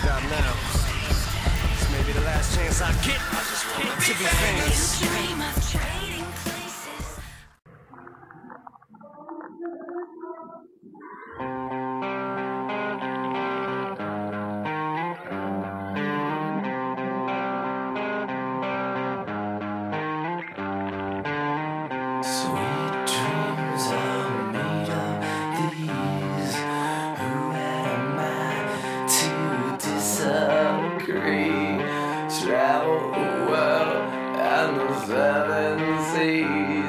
stop now. This may be the last chance I get I just want to be famous. Dream of see.